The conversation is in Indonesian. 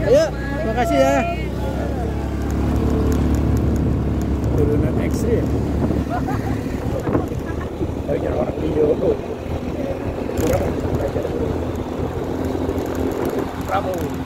Ayo, terima kasih ya. Turunan ekstrim. Ya. Ayo jangan orang video. Bravo.